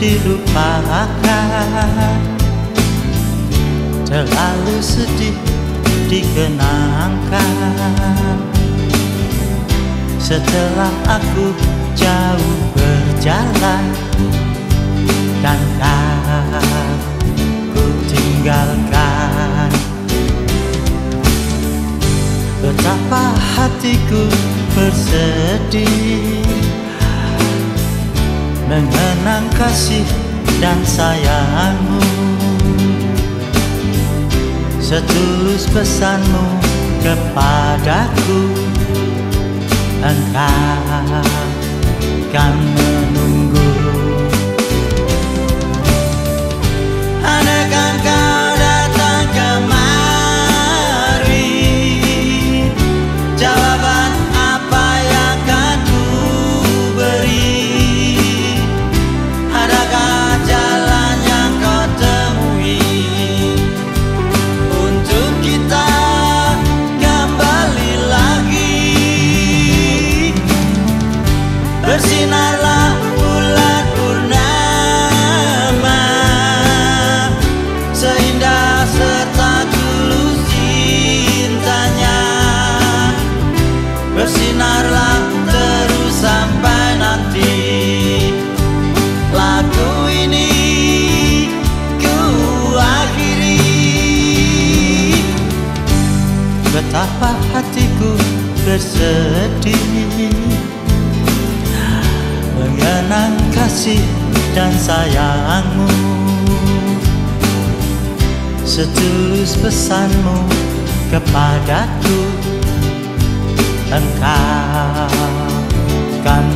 dilupakan. Terlalu sedih dikenangkan. Setelah aku jauh berjalan Dan kau tinggalkan. Betapa hatiku bersedih Mengenang kasih dan sayangmu. Setulus pesanmu kepadaku Engkau kan Terus sampai nanti. Lagu ini ku akhiri. Betapa hatiku bersedih. Mengenang kasih dan sayangmu. Setulus pesanmu kepadaku Engkau kan